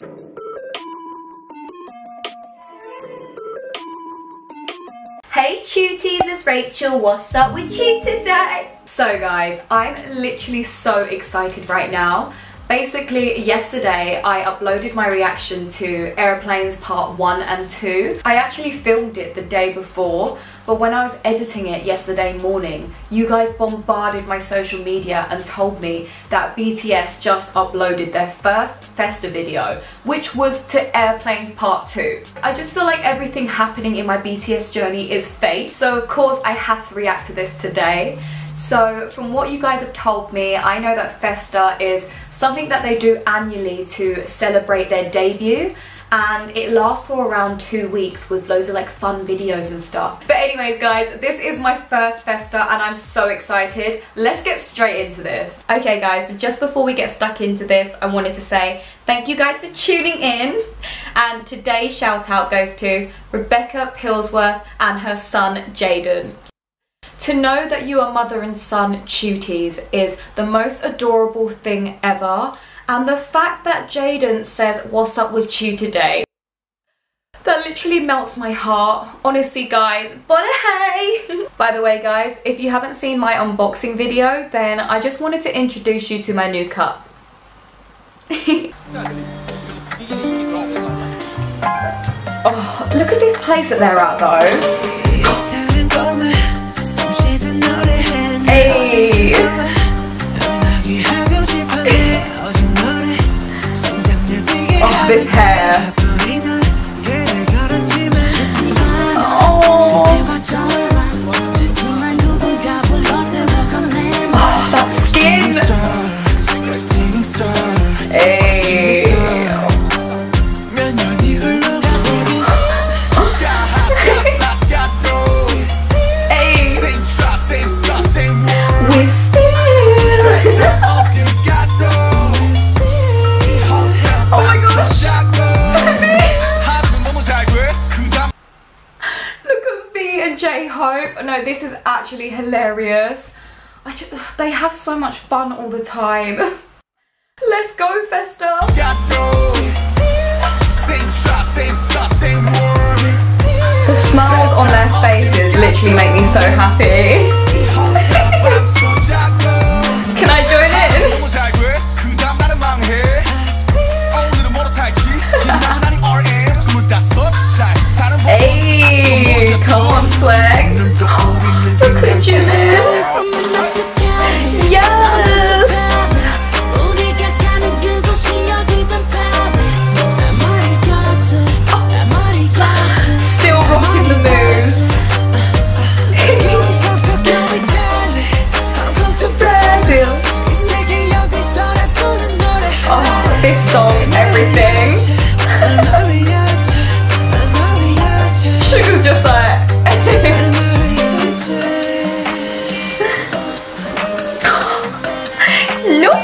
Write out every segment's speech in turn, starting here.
Hey cuties, it's Rachel. What's up with you today? So guys, I'm literally so excited right now. Basically, yesterday I uploaded my reaction to Aeroplanes Part 1 and 2. I actually filmed it the day before, but when I was editing it yesterday morning, you guys bombarded my social media and told me that BTS just uploaded their first Festa video, which was to Airplanes Part 2. I just feel like everything happening in my BTS journey is fate, so of course I had to react to this today. So from what you guys have told me, I know that Festa is something that they do annually to celebrate their debut and it lasts for around two weeks with loads of like fun videos and stuff. But anyways guys, this is my first Festa and I'm so excited. Let's get straight into this. Okay guys, so just before we get stuck into this, I wanted to say thank you guys for tuning in and today's shout out goes to Rebecca Pillsworth and her son Jaden. To know that you are mother and son cuties is the most adorable thing ever and the fact that Jaden says what's up with you today that literally melts my heart. Honestly guys, but hey! By the way guys, if you haven't seen my unboxing video then I just wanted to introduce you to my new cup. oh, look at this place that they're at though. This hair. No, this is actually hilarious. I just, they have so much fun all the time. Let's go, Festa. The smiles on their faces literally make me so happy.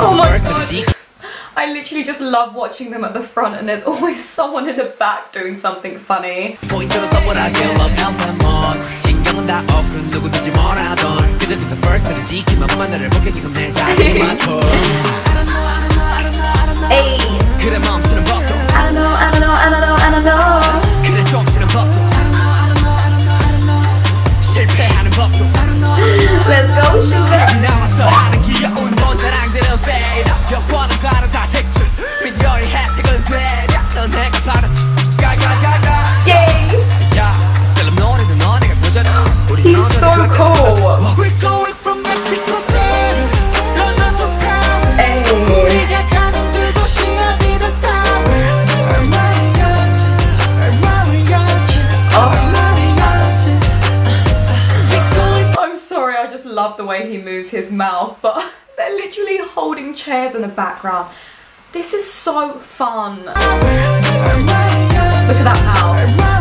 Oh my god. I literally just love watching them at the front and there's always someone in the back doing something funny. Hey. Way he moves his mouth, but they're literally holding chairs in the background. This is so fun. Look at that power.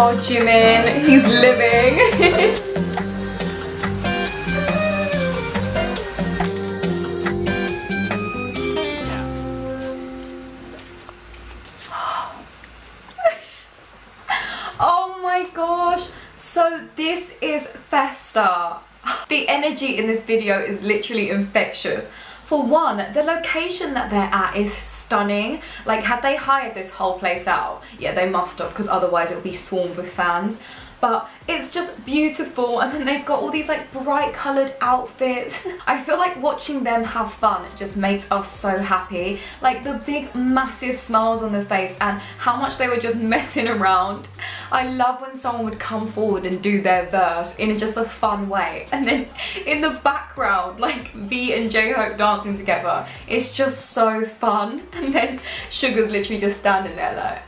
Oh Jimin, he's living. oh my gosh. So this is Festa. The energy in this video is literally infectious. For one, the location that they're at is stunning. Like, had they hired this whole place out? Yeah, they must have, because otherwise it would be swarmed with fans but it's just beautiful and then they've got all these like bright coloured outfits. I feel like watching them have fun just makes us so happy. Like the big massive smiles on their face and how much they were just messing around. I love when someone would come forward and do their verse in just a fun way and then in the background like V and J-Hope dancing together. It's just so fun and then Suga's literally just standing there like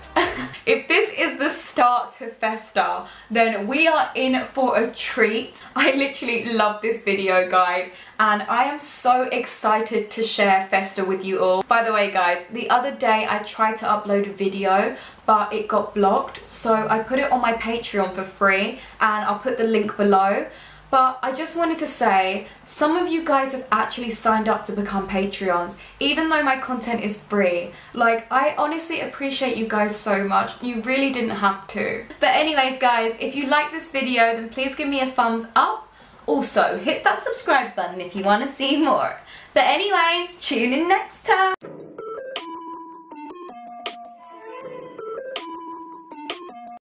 if this is the start to Festa, then we are in for a treat. I literally love this video, guys, and I am so excited to share Festa with you all. By the way, guys, the other day I tried to upload a video, but it got blocked, so I put it on my Patreon for free, and I'll put the link below. But I just wanted to say, some of you guys have actually signed up to become Patreons, even though my content is free. Like, I honestly appreciate you guys so much. You really didn't have to. But anyways, guys, if you like this video, then please give me a thumbs up. Also, hit that subscribe button if you want to see more. But anyways, tune in next time.